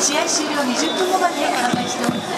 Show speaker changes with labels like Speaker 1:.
Speaker 1: 試合終了20分後まで販売しております。